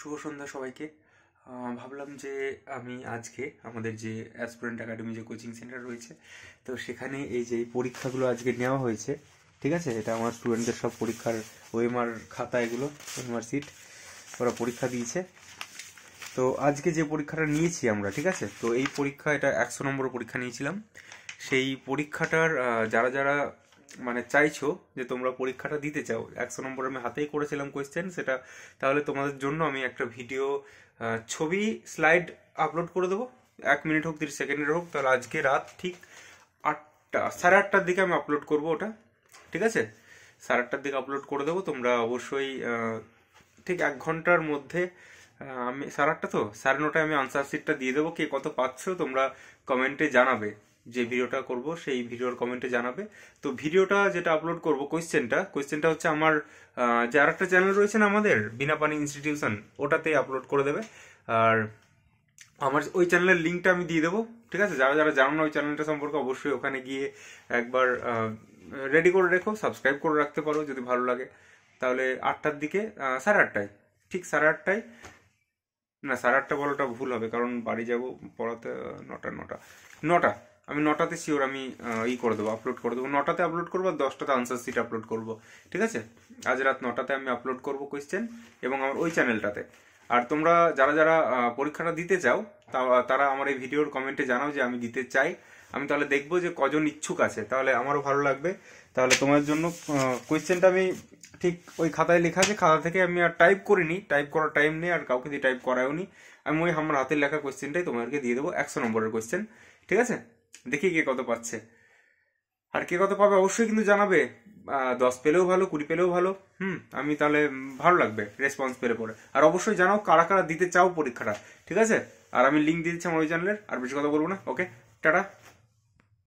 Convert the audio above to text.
শুভ সন্ধ্যা সবাইকে। ভাবলাম যে আমি আজকে আমাদের যে অ্যাসপিরেন্ট একাডেমি যে কোচিং সেন্টার রয়েছে, তো সেখানে এই যে পরীক্ষাগুলো আজকে নেওয়া হয়েছে, ঠিক আছে? এটা আমার স্টুডেন্টদের সব পরীক্ষার ওএমআর খাতা এগুলো ওএমআর সিট ওরা পরীক্ষা দিয়েছে। তো আজকে যে পরীক্ষাটা নিয়েছি আমরা, ঠিক আছে? তো এই পরীক্ষা, এটা একশো নম্বর পরীক্ষা নিয়েছিলাম। সেই পরীক্ষাটার যারা যারা মানে চাইছো যে তোমরা পরীক্ষাটা দিতে চাও। একশো নম্বর আমি হাতেই করেছিলাম কোয়েশ্চেন সেটা তাহলে তোমাদের জন্য আমি একটা ভিডিও ছবি স্লাইড আপলোড করে দেবো। এক মিনিট হোক, তিরিশ সেকেন্ডের হোক, তাহলে আজকে রাত ঠিক আটটা, সাড়ে আটটার দিকে আমি আপলোড করব ওটা, ঠিক আছে? সাড়ে আটটার দিকে আপলোড করে দেবো, তোমরা অবশ্যই ঠিক এক ঘণ্টার মধ্যে আমি, সাড়ে আটটা তো? সাড়ে নটায় আমি আনসার শিটটা দিয়ে দেবো, কে কত পাচ্ছ তোমরা কমেন্টে জানাবে। যে ভিডিওটা করব, সেই ভিডিওর কমেন্টে জানাবে। তো ভিডিওটা যেটা আপলোড করব কোয়েশ্চেনটা কোয়েশ্চেনটা হচ্ছে আমার যে আর একটা চ্যানেল রয়েছে না আমাদের, বিনা পানি ইনস্টিটিউশন ওটাতেই আপলোড করে দেবে। আর আমার ওই চ্যানেলের লিঙ্কটা আমি দিয়ে দেবো, ঠিক আছে? যারা যারা জানো না ওই চ্যানেলটা সম্পর্কে, অবশ্যই ওখানে গিয়ে একবার রেডি করে রেখো সাবস্ক্রাইব করে রাখতে পারো যদি ভালো লাগে। তাহলে আটটার দিকে সাড়ে আটটায়, ঠিক সাড়ে আটটায়, না, সাড়ে আটটা বলাটা ভুল হবে, কারণ বাড়ি যাব পড়াতে নটা নটা নটা। আমি নটাতে শিওর আমি ই করে দেবো আপলোড করে দেবো। নটাতে আপলোড করব আর দশটাতে আনসার সিট আপলোড করব। ঠিক আছে? আজ রাত নটাতে আমি আপলোড করব কোয়েশ্চেন এবং আমার ওই চ্যানেলটাতে আর তোমরা যারা যারা পরীক্ষাটা দিতে চাও তারা আমার এই ভিডিওর কমেন্টে জানাও যে আমি দিতে চাই। আমি তাহলে দেখব যে কজন ইচ্ছুক আছে, তাহলে আমারও ভালো লাগবে। তাহলে তোমার জন্য কোয়েশ্চেনটা আমি ঠিক ওই খাতায় লেখা আছে, খাতা থেকে আমি আর টাইপ করিনি। টাইপ করার টাইম নেই, আর কাউকে দিয়ে টাইপ করায়ও নি আমি ওই আমার হাতের লেখা কোয়েশ্চেনটাই তোমাদেরকে দিয়ে দেবো, একশো নম্বরের কোয়েশ্চেন ঠিক আছে? দেখি কে কত পাচ্ছে। আর কে কত পাবে অবশ্যই কিন্তু জানাবে। দশ পেলেও ভালো, কুড়ি পেলেও ভালো। হুম, আমি তাহলে ভালো লাগবে রেসপন্স পেলে পরে। আর অবশ্যই জানাও কারা কারা দিতে চাও পরীক্ষাটা, ঠিক আছে? আর আমি লিঙ্ক দিয়ে দিচ্ছি আমার ওই চ্যানেলের আর বেশি কথা বলব না ওকে টাটা।